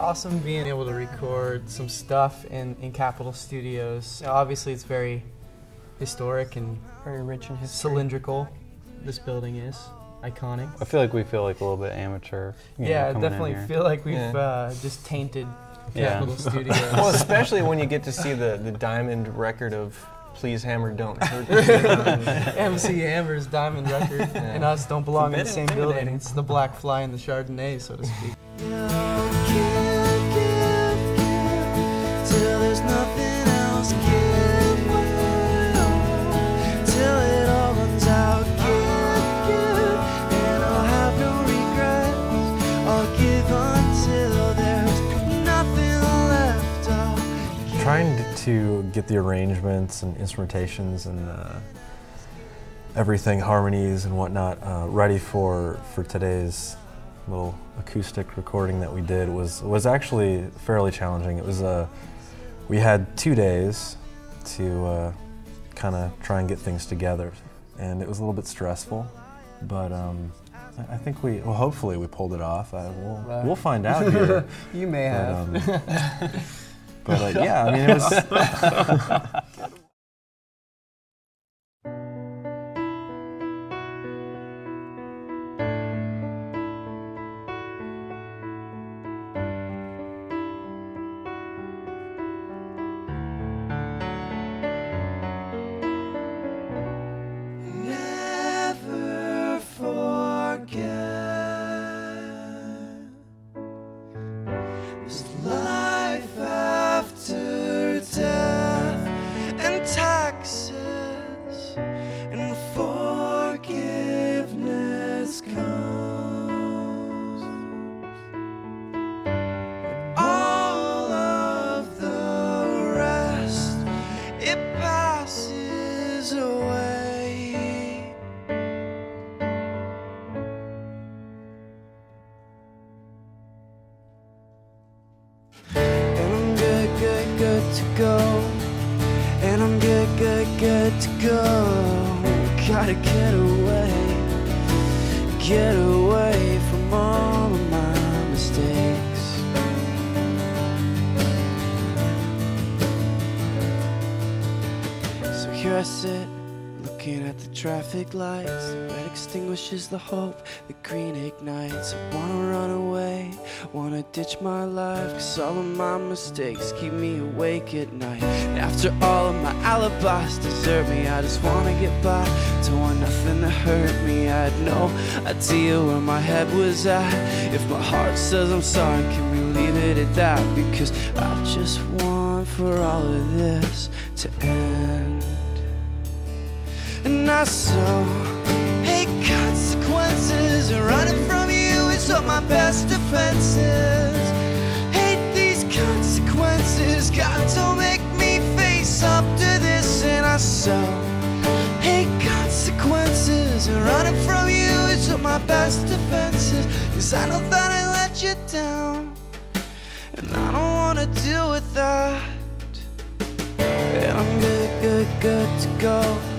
awesome being able to record some stuff in, in Capitol Studios. Now, obviously, it's very historic and Very rich in history. cylindrical. This building is iconic. I feel like we feel like a little bit amateur. you know, Yeah, I coming in definitely here. feel like we've Yeah. uh, just tainted Yeah. Capitol Studios. Well, especially when you get to see the, the diamond record of Please Hammer Don't Hurt MC Hammer's diamond record and us don't belong in the same building. It's the black fly in the Chardonnay, so to speak. To- get the arrangements and instrumentations and uh, everything, harmonies and whatnot, uh, ready for for today's little acoustic recording that we did was was actually fairly challenging. It was uh, we had two days to uh, kind of try and get things together, and it was a little bit stressful, but. Um, I- I think we, well, hopefully we pulled it off. I, we'll, Right. we'll find out here. You may But, have. um, but uh, yeah, I mean, it was. the hope, the green ignites. I wanna run away, wanna ditch my life. Cause all of my mistakes keep me awake at night. And after all of my alibis desert me, I just wanna get by. Don't want nothing to hurt me. I had no idea where my head was at. If my heart says I'm sorry, can we leave it at that? Because I just want for all of this to end. And I so And running from you is all my best defenses. Hate these consequences. God, don't make me face up to this. And I so hate consequences. Running from you is all my best defenses. Cause I know that I let you down. And I don't wanna deal with that. And I'm good, good, good to go.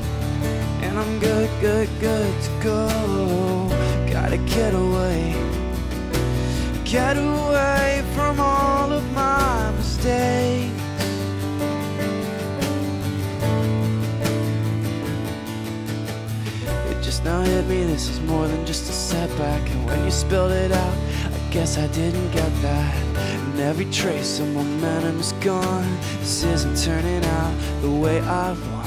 And I'm good, good, good to go. Gotta get away. Get away from all of my mistakes. It just now hit me, this is more than just a setback. And when you spilled it out, I guess I didn't get that. And every trace of momentum is gone. This isn't turning out the way I want.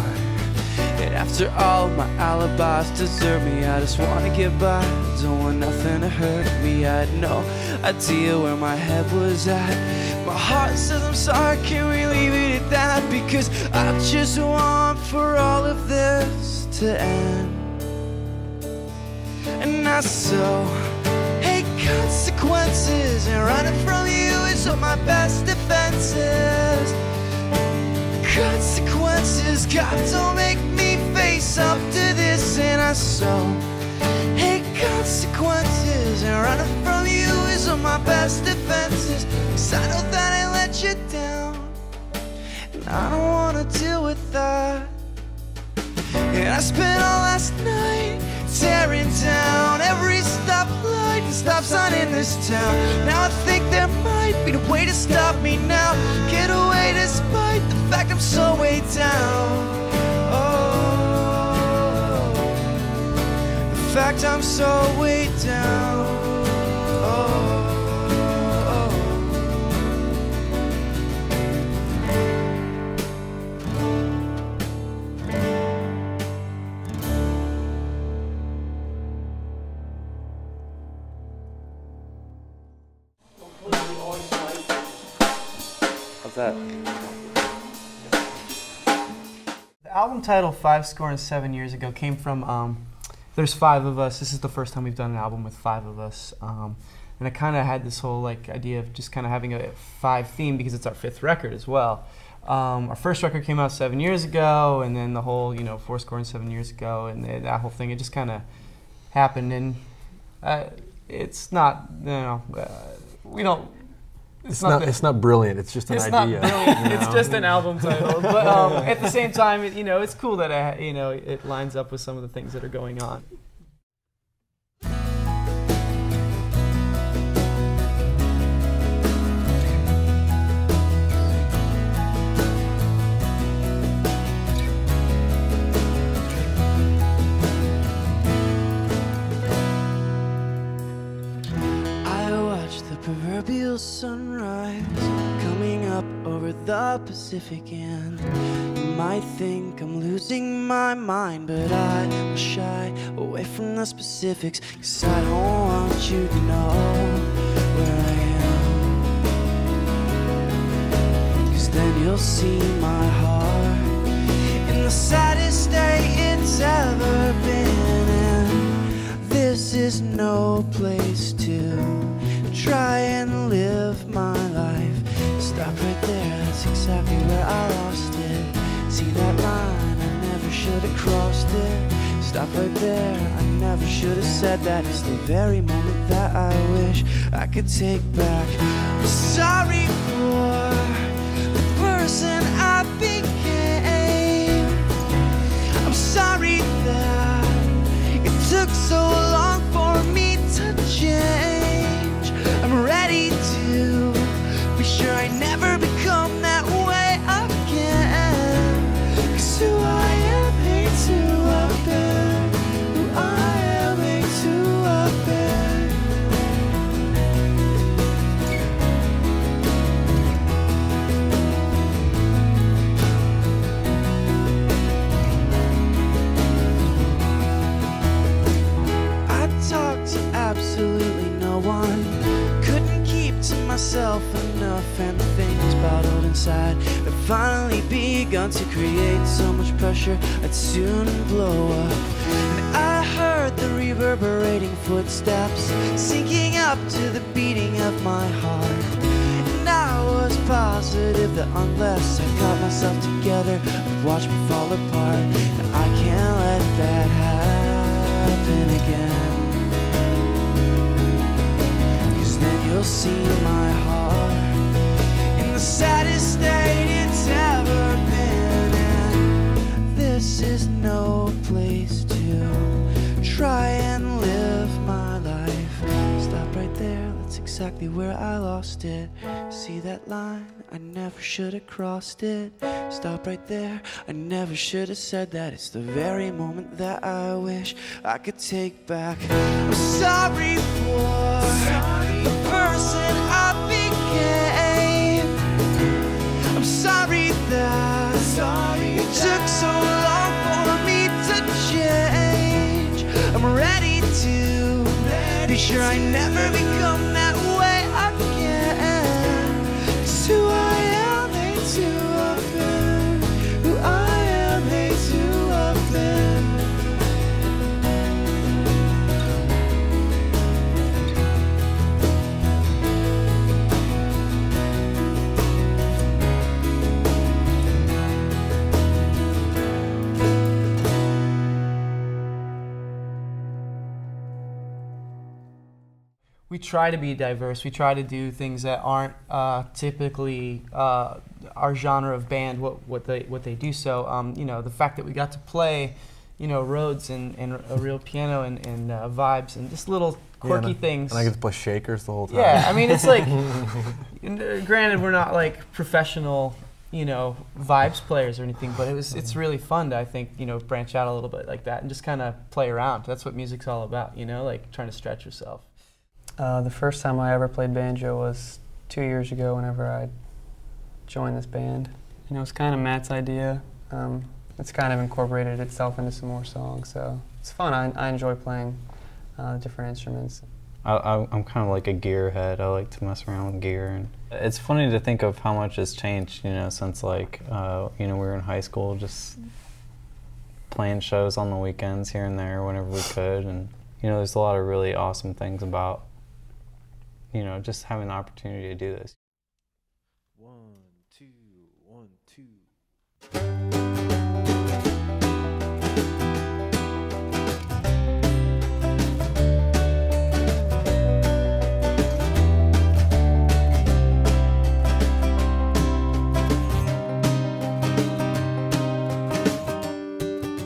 After all my alibis desert me, I just wanna get by. Don't want nothing to hurt me. I had no idea where my head was at. My heart says I'm sorry, can we leave it at that? Because I just want for all of this to end. And I so hate consequences, and running from you is all my best defenses. consequences. God, don't make me face up to this. And I so hate consequences. And running from you is of my best defenses. Cause I know that I let you down. And I don't wanna deal with that. And I spent all last night tearing down every stoplight and stop sign in this town. Now I think there might be a way to stop me now. Get away despite the fact I'm so way down. Fact I'm so way down. Oh, oh. How's that? The album title Five Score and Seven Years Ago came from um, there's five of us. This is the first time we've done an album with five of us. Um, and I kind of had this whole like idea of just kind of having a five theme because it's our fifth record as well. Um, our first record came out seven years ago, and then the whole you know four score and seven years ago, and th- that whole thing it just kind of happened. And uh, it's not you know uh, we don't. It's not. the- It's not brilliant. It's just an it's idea. not brilliant. you It's just an album title, but um, at the same time, it, you know, it's cool that I, you know it lines up with some of the things that are going on. Proverbial sunrise coming up over the Pacific, and you might think I'm losing my mind, but I will shy away from the specifics, cause I don't want you to know where I am. Cause then you'll see my heart in the saddest day it's ever been. And this is no place to try and live my life. Stop right there, that's exactly where I lost it. See that line, I never should have crossed it. Stop right there, I never should have said that. It's the very moment that I wish I could take back. I'm sorry for the person I became. I'm sorry that it took so long that unless I got myself together, I'd watch me fall apart. And I can't let that happen again. Cause then you'll see my heart in the saddest exactly where I lost it. See that line? I never should have crossed it. Stop right there, I never should have said that. It's the very moment that I wish I could take back. I'm sorry for the person I became. I'm sorry that it took so long for me to change. I'm ready to be sure I never become that am we try to be diverse. We try to do things that aren't uh, typically uh, our genre of band. What what they what they do. So um, you know the fact that we got to play, you know, Rhodes and, and a real piano and, and uh, vibes and just little quirky Yeah, and I- things. And I get to play shakers the whole time. Yeah, I mean it's like, uh, granted we're not like professional, you know, vibes players or anything, but it was it's really fun to I think you know branch out a little bit like that and just kind of play around. That's what music's all about, you know, like trying to stretch yourself. Uh, the first time I ever played banjo was two years ago whenever I joined this band. You know, it's kind of Matt's idea. Um, it's kind of incorporated itself into some more songs, so it's fun. I, I enjoy playing uh, different instruments. I, I'm kind of like a gear head. I like to mess around with gear, and it's funny to think of how much has changed. You know, since like uh, you know we were in high school, just playing shows on the weekends here and there whenever we could, and you know, there's a lot of really awesome things about you know just having the opportunity to do this. One, two, one, two.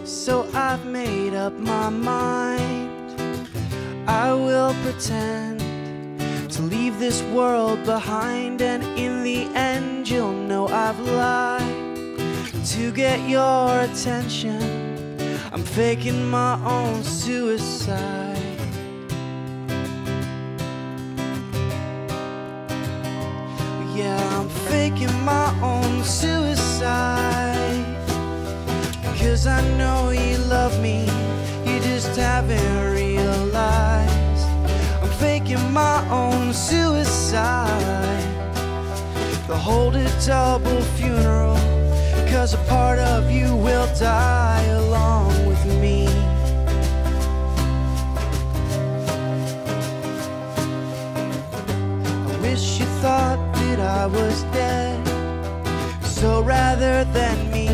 So I've made up my mind. I will pretend to leave this world behind, and in the end, you'll know I've lied to get your attention. I'm faking my own suicide. Yeah, I'm faking my own suicide. Cause I know you love me, you just haven't realized. Faking my own suicide. They'll hold a double funeral, cause a part of you will die along with me. I wish you thought that I was dead. So rather than me,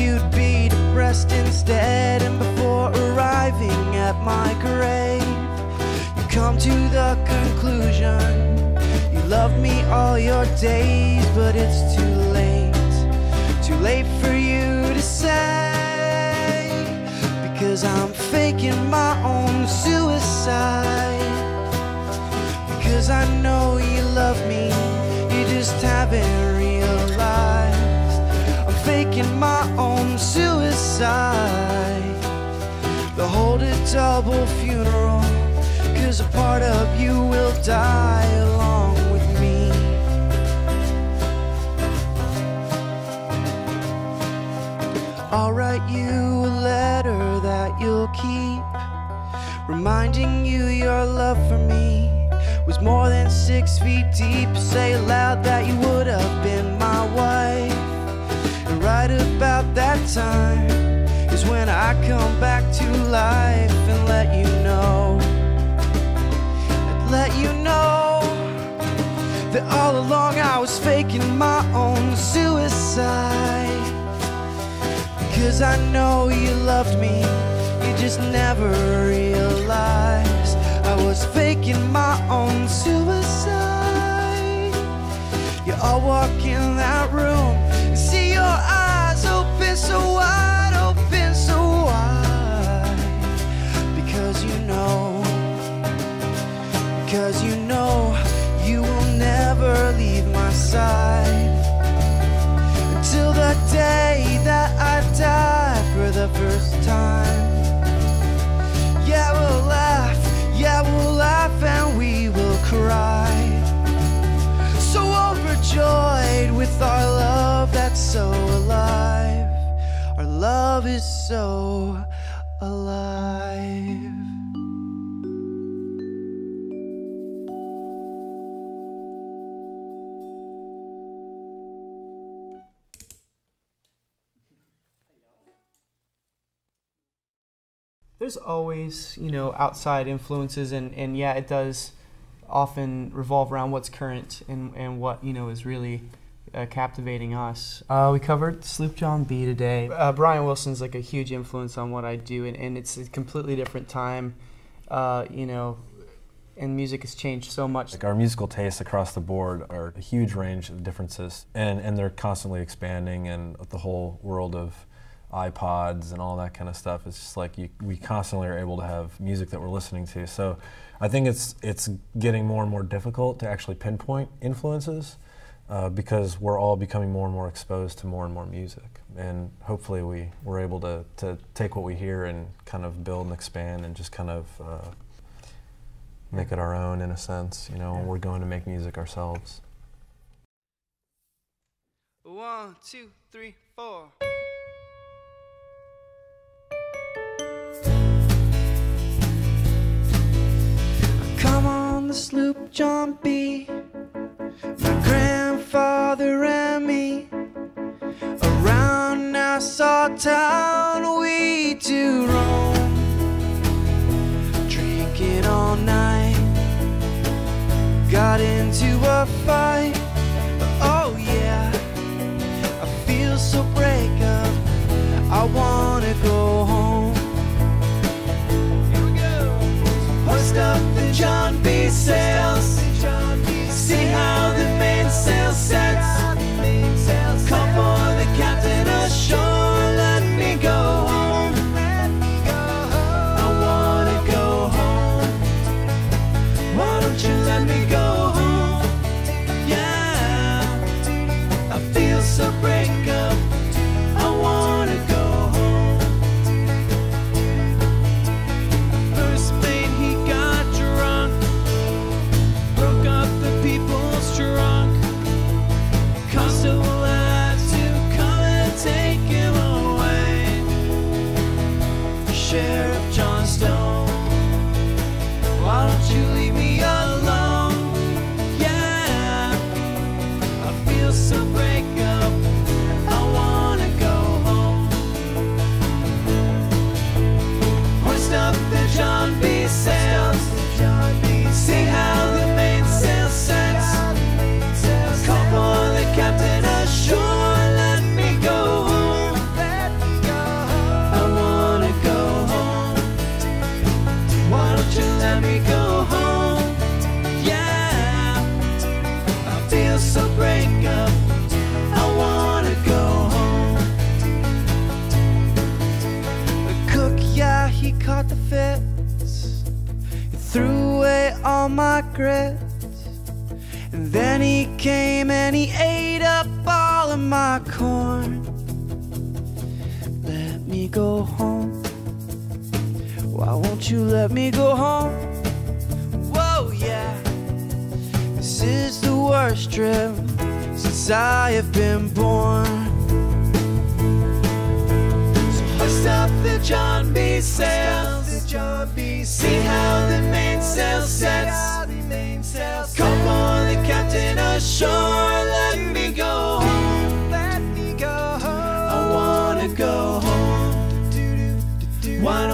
you'd be depressed instead. And before arriving at my grave, come to the conclusion you loved me all your days, but it's too late. Too late for you to say, because I'm faking my own suicide. Because I know you love me, you just haven't realized. I'm faking my own suicide. They'll hold a double funeral, cause a part of you will die along with me. I'll write you a letter that you'll keep reminding you your love for me was more than six feet deep. Say aloud that you would have been my wife. And right about that time is when I come back to life and let you. Let you know that all along I was faking my own suicide. Cause I know you loved me, you just never realized I was faking my own suicide. You all walk in that room and see your eyes open so wide, because you know you will never leave my side until the day that I die for the first time. Yeah, we'll laugh, yeah, we'll laugh, and we will cry. So overjoyed with our love that's so alive. Our love is so alive. There's always, you know, outside influences, and, and yeah, it does often revolve around what's current and, and what, you know, is really uh, captivating us. Uh, we covered Sloop John B today. Uh, Brian Wilson's like a huge influence on what I do, and, and it's a completely different time. Uh, you know, and music has changed so much. Like our musical tastes across the board are a huge range of differences, and, and they're constantly expanding. And the whole world of iPods and all that kind of stuff, it's just like you, we constantly are able to have music that we're listening to. So I think it's it's getting more and more difficult to actually pinpoint influences uh, because we're all becoming more and more exposed to more and more music. And hopefully we, we're able to, to take what we hear and kind of build and expand and just kind of uh, make it our own in a sense. You know, we're going to make music ourselves. One, two, three, four. Come on the sloop, John B. My grandfather and me. Around Nassau town we two roam. Drinking all night. Got into a fight. Oh yeah. I feel so break up. I wanna sails. See how the mainsail sets.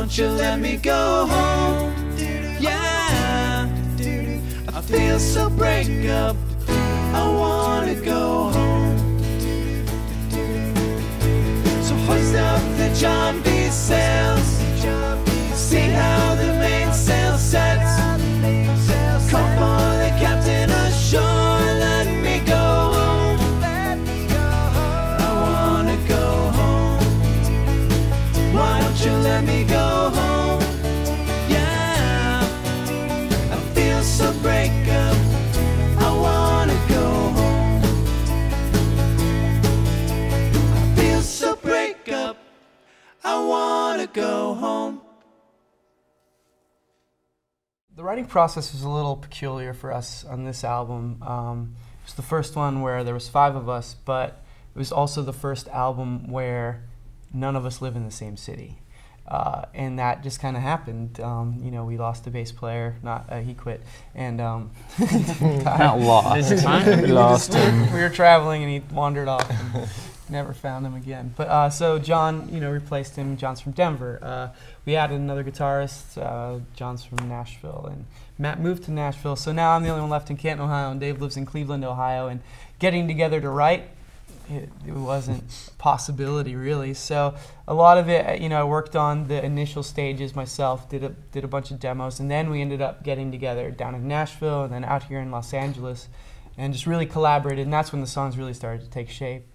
Why don't you let me go home? Yeah, I feel so break up. I wanna go home. So hoist up the John B. sails. The writing process was a little peculiar for us on this album. Um, it was the first one where there was five of us, but it was also the first album where none of us live in the same city. Uh, and that just kind of happened. Um, you know, we lost a bass player. Not uh, he quit, and um, Not lost. This time? We lost him. we were traveling, and he wandered off. Never found him again. But uh, so John, you know, replaced him. John's from Denver. Uh, we added another guitarist. Uh, John's from Nashville, and Matt moved to Nashville. So now I'm the only one left in Canton, Ohio, and Dave lives in Cleveland, Ohio. And getting together to write it, it wasn't possibility really. So a lot of it, you know, I worked on the initial stages myself, did a, did a bunch of demos, and then we ended up getting together down in Nashville and then out here in Los Angeles, and just really collaborated. And that's when the songs really started to take shape.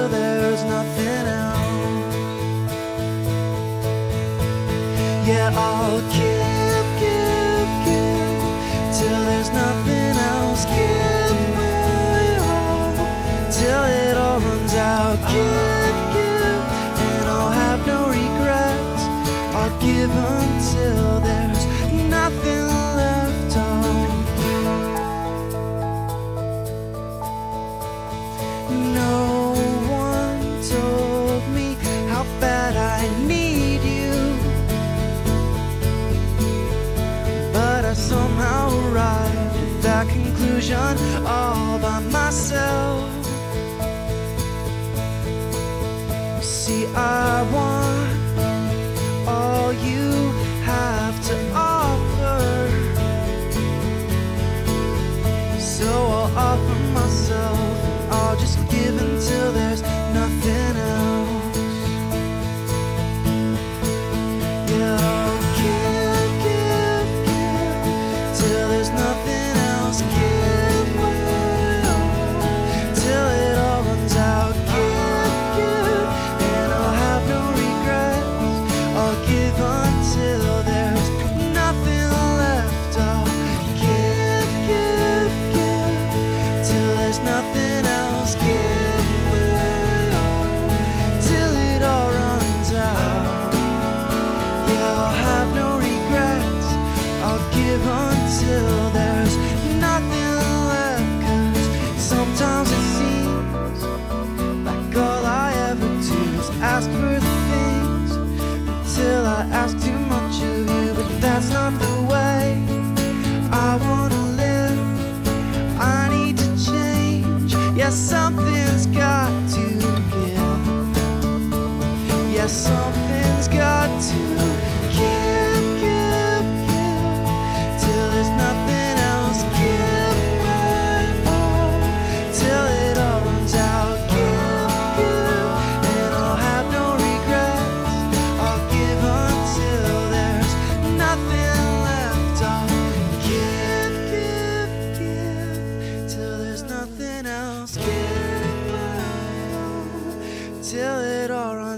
Give there's nothing else. Yeah, I'll give, myself.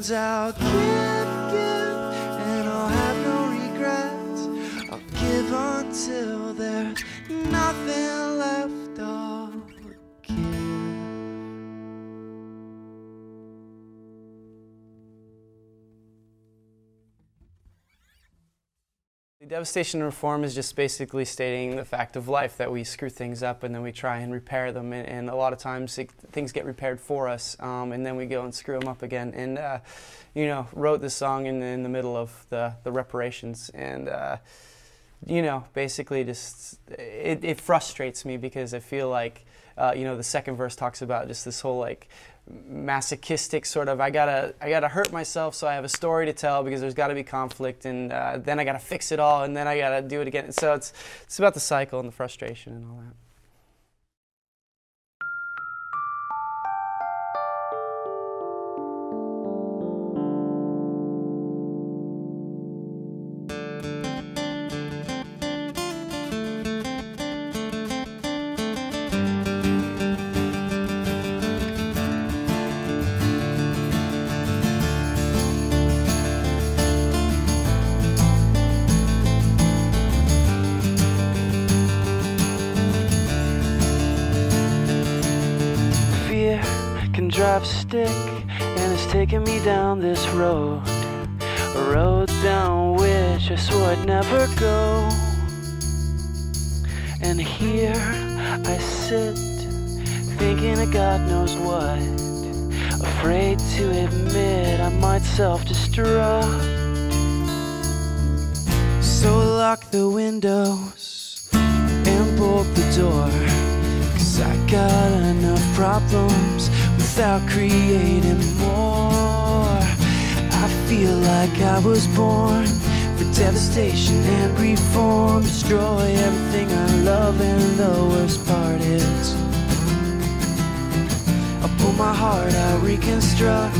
Runs out. Devastation reform is just basically stating the fact of life that we screw things up and then we try and repair them. And, and a lot of times it, things get repaired for us um, and then we go and screw them up again. And, uh, you know, wrote this song in, in the middle of the, the reparations. And, uh, you know, basically just, it, it frustrates me because I feel like, uh, you know, the second verse talks about just this whole like masochistic sort of I gotta I gotta hurt myself so I have a story to tell because there's got to be conflict and uh, then I gotta fix it all and then I gotta do it again. So it's it's about the cycle and the frustration and all that. God knows what. Afraid to admit I might self destruct. So lock the windows and bolt the door. Cause I got enough problems without creating more. I feel like I was born for devastation and reform. Destroy everything I love, and the worst part is pull my heart out, reconstruct.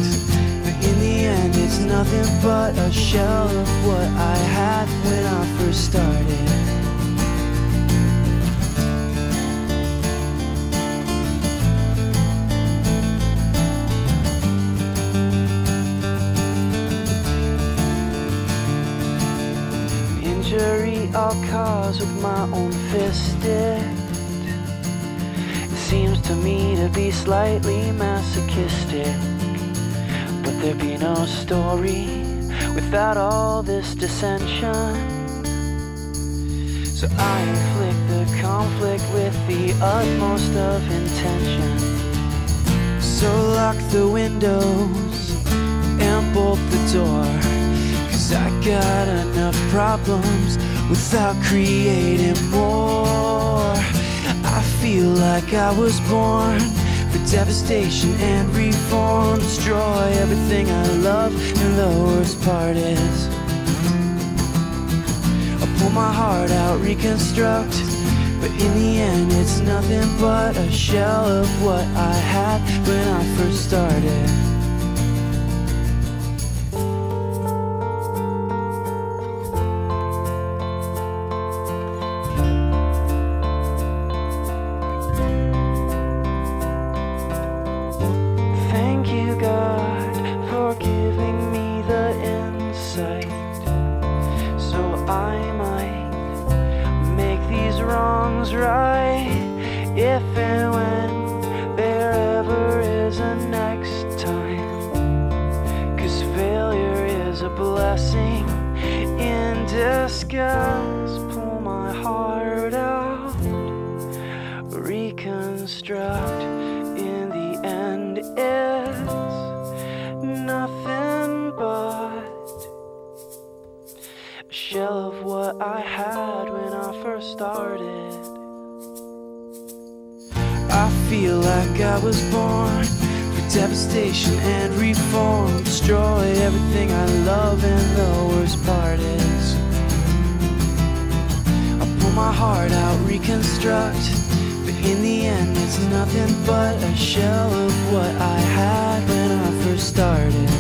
In the end, it's nothing but a shell of what I had when I first started. Injury I'll with my own fisted. To me to be slightly masochistic. But there'd be no story without all this dissension. So I inflict the conflict with the utmost of intention. So lock the windows and bolt the door. Cause I got enough problems without creating more. Feel like I was born for devastation and reform. Destroy everything I love, and the worst part is I pull my heart out, reconstruct. But in the end, it's nothing but a shell of what I had when I first started. Heart out, reconstruct. But in the end, it's nothing but a shell of what I had when I first started.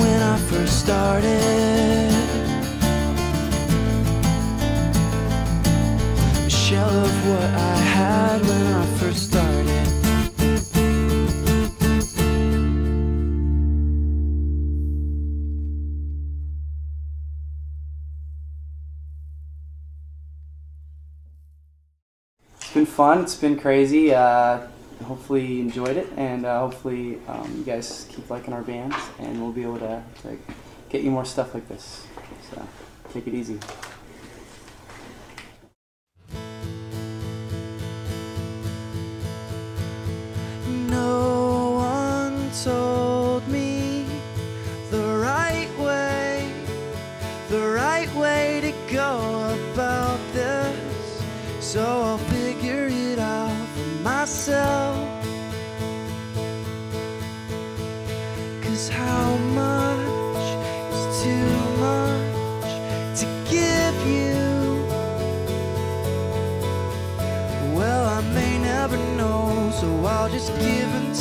When I first started. A shell of what I had when I first started. Fun. It's been crazy. Uh, hopefully you enjoyed it, and uh, hopefully um, you guys keep liking our bands, and we'll be able to, to get you more stuff like this. So take it easy. No one told me the right way, the right way to go about this. So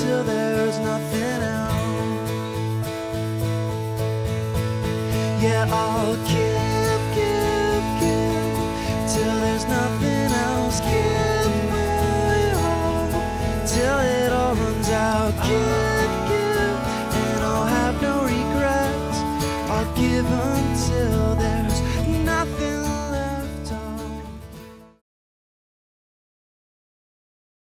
until there's nothing